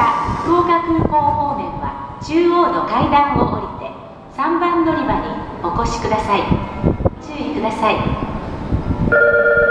した福岡空港方面は中央の階段を降りて3番乗り場にお越しください。注意ください。